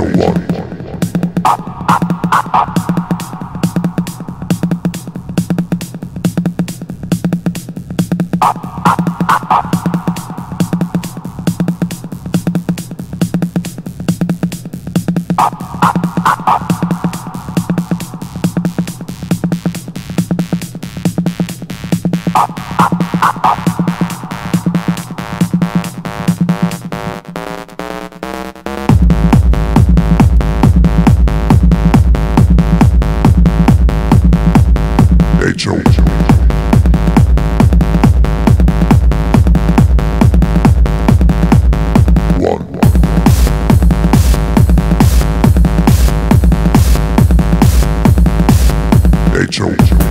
Nature One. Nature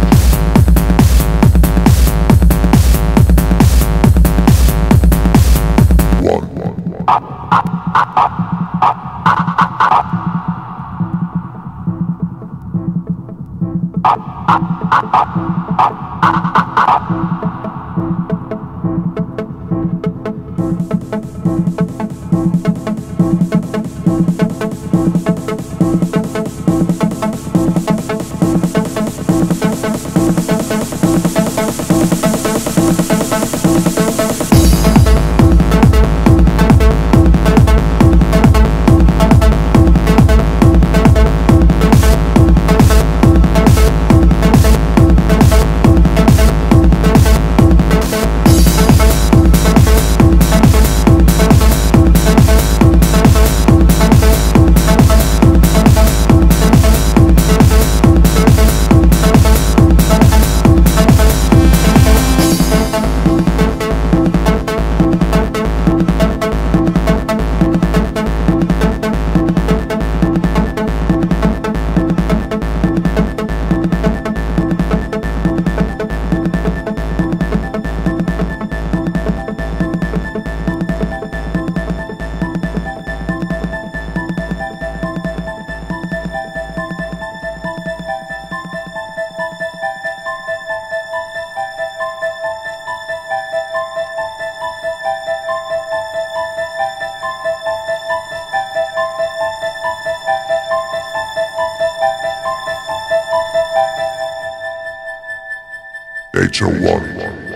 Nature One.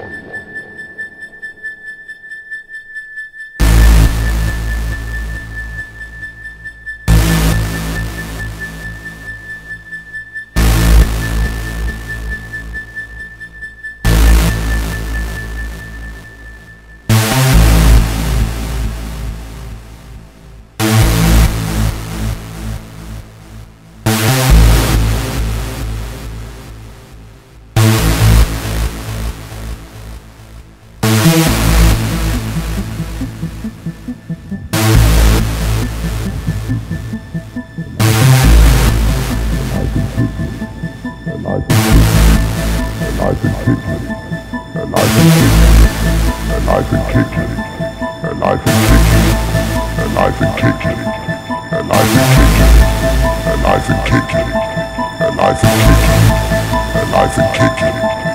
I can kick it, and I can kick it, and I can kick it, and I can kick it, and I can kick it, and I can kick it, and I can kick it, and I can kick it, and I can kick it.